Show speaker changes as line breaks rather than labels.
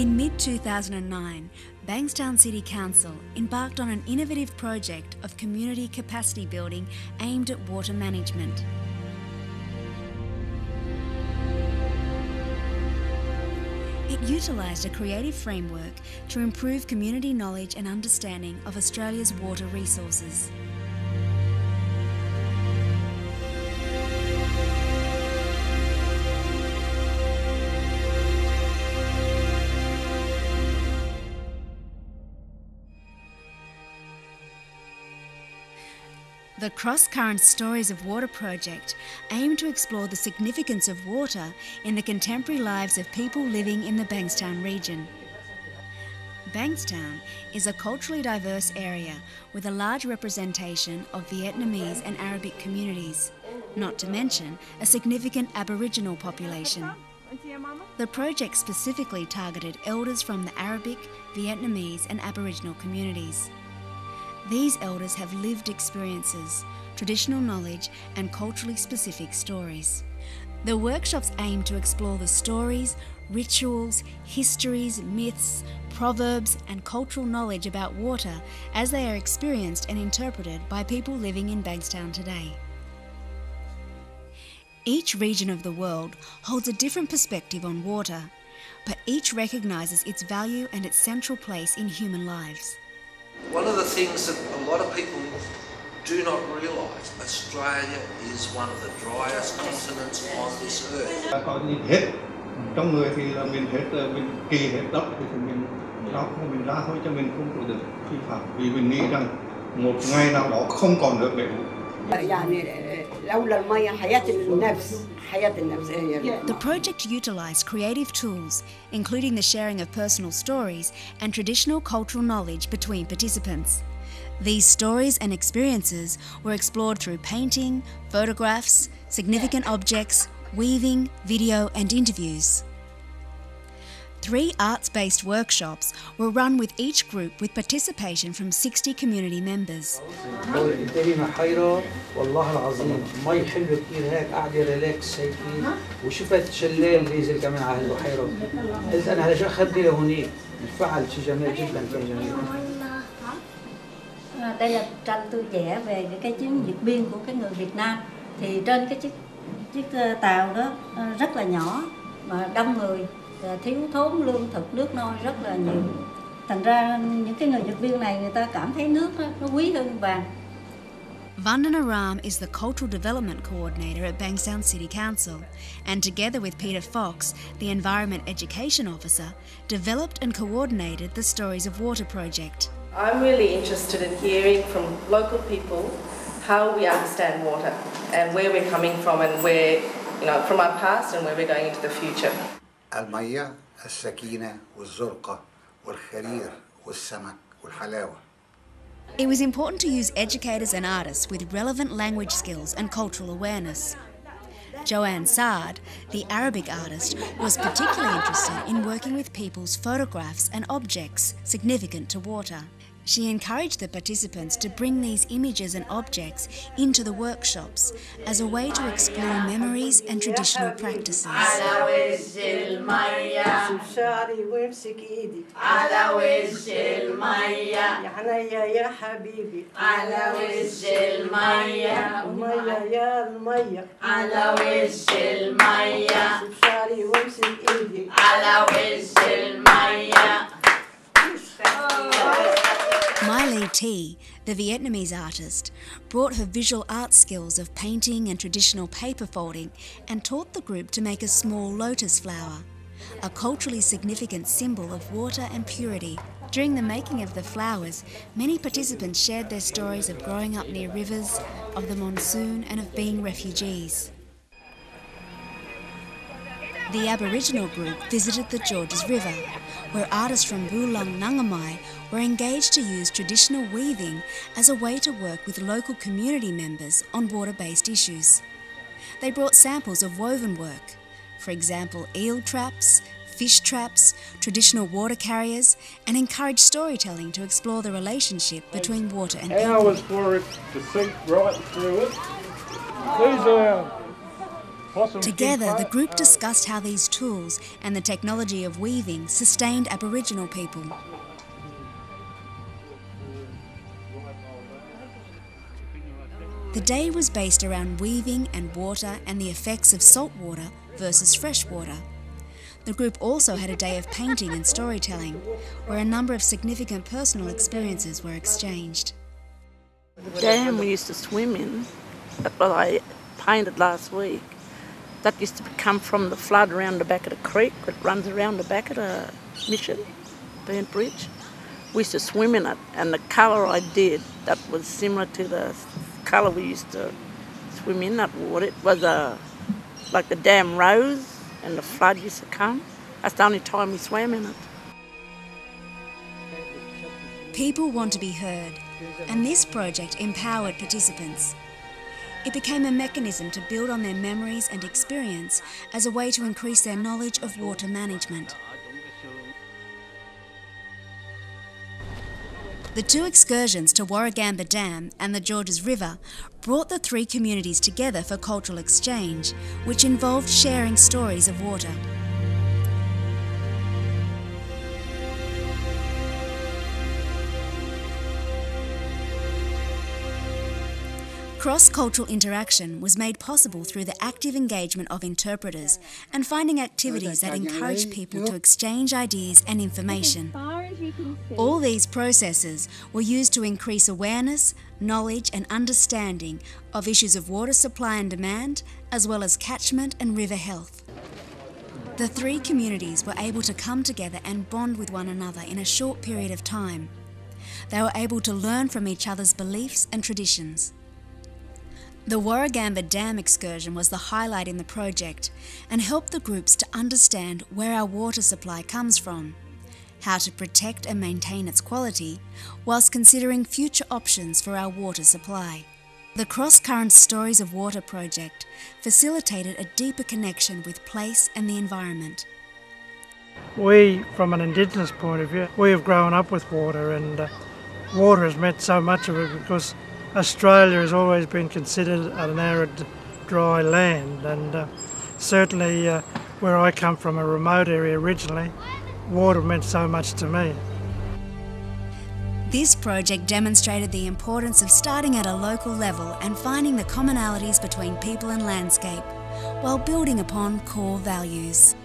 In mid 2009, Bankstown City Council embarked on an innovative project of community capacity building aimed at water management. It utilised a creative framework to improve community knowledge and understanding of Australia's water resources. The Cross Current Stories of Water project aimed to explore the significance of water in the contemporary lives of people living in the Bankstown region. Bankstown is a culturally diverse area with a large representation of Vietnamese and Arabic communities, not to mention a significant Aboriginal population. The project specifically targeted elders from the Arabic, Vietnamese, and Aboriginal communities. These elders have lived experiences, traditional knowledge, and culturally specific stories. The workshops aim to explore the stories, rituals, histories, myths, proverbs, and cultural knowledge about water as they are experienced and interpreted by people living in Bankstown today. Each region of the world holds a different perspective on water, but each recognises its value and its central place in human lives.
One of the things that a lot of people do not realise, Australia is one of the driest continents on this earth.
Có nhìn hết, trong người thì là mình hết, ờ, mình kỳ hết đất thì mình đọc mình ra thôi cho mình không có được phi phạm. Vì mình nghĩ rằng một ngày nào đó không còn được bể
thời gian này để
The project utilised creative tools, including the sharing of personal stories and traditional cultural knowledge between participants. These stories and experiences were explored through painting, photographs, significant objects, weaving, video, and interviews. Three arts based workshops were run with each group with participation from 60 community members.
انت لي محيرة والله العظيم مي حلوة كتير هيك قاعدة ريلاكس هيك وشفت شلال نازل كمان على البحيرة قلت أنا هلا شو أخذني لهونيك الفعل شيء جميل جدا كان جميل
À, đây là tranh tôi vẽ về những cái chuyến vượt biên của cái người Việt Nam thì trên cái chiếc chiếc ờ, tàu đó ờ, rất là nhỏ mà đông người ờ, thiếu thốn lương thực nước nôi rất là nhiều thành ra những cái người vượt biên này người ta cảm thấy nước đó, nó quý hơn vàng
Vandana Ram is the Cultural Development Coordinator at Bankstown City Council, and together with Peter Fox, the Environment Education Officer, developed and coordinated the Stories of Water project.
I'm really interested in hearing from local people how we understand water and where we're coming from and where, you know, from our past and where we're going into the future.
المية السكينة والزرقة والخرير والسمك والحلاوة
It was important to use educators and artists with relevant language skills and cultural awareness. Joanne Saad, the Arabic artist, was particularly interested in working with people's photographs and objects significant to water. She encouraged the participants to bring these images and objects into the workshops as a way to explore memories and traditional practices.
شعري وامسك ايدي
على وش المية
Miley T, the Vietnamese artist, brought her visual art skills of painting and traditional paper folding and taught the group to make a small lotus flower, a culturally significant symbol of water and purity. During the making of the flowers, many participants shared their stories of growing up near rivers, of the monsoon, and of being refugees. The Aboriginal group visited the Georges River, where artists from Boolarng Nangamai were engaged to use traditional weaving as a way to work with local community members on water based issues. They brought samples of woven work, for example, eel traps, fish traps, traditional water carriers, and encouraged storytelling to explore the relationship between water and people.
hours for it to sink right through it. These are uh,
Together, the group discussed how these tools and the technology of weaving sustained Aboriginal people. The day was based around weaving and water and the effects of salt water versus fresh water. The group also had a day of painting and storytelling, where a number of significant personal experiences were exchanged.
The dam we used to swim in, but I painted last week, that used to come from the flood around the back of the creek that runs around the back of the mission, Burnt Bridge. We used to swim in it, and the colour I did, that was similar to the colour we used to swim in that water. It was a, like the dam rose and the flood used to come. That's the only time we swam in it.
People want to be heard, and this project empowered participants. It became a mechanism to build on their memories and experience as a way to increase their knowledge of water management. The two excursions to Warragamba Dam and the Georges River brought the three communities together for cultural exchange, which involved sharing stories of water. Cross cultural interaction was made possible through the active engagement of interpreters and finding activities that encourage people to exchange ideas and information. All these processes were used to increase awareness, knowledge, and understanding of issues of water supply and demand, as well as catchment and river health. The three communities were able to come together and bond with one another in a short period of time. They were able to learn from each other's beliefs and traditions. The Warragamba Dam excursion was the highlight in the project and helped the groups to understand where our water supply comes from, how to protect and maintain its quality, whilst considering future options for our water supply. The Cross Current Stories of Water project facilitated a deeper connection with place and the environment.
We, from an Indigenous point of view, we have grown up with water and uh, water has meant so much of it because Australia has always been considered an arid, dry land, and uh, certainly uh, where I come from, a remote area originally, water meant so much to me.
This project demonstrated the importance of starting at a local level and finding the commonalities between people and landscape while building upon core values.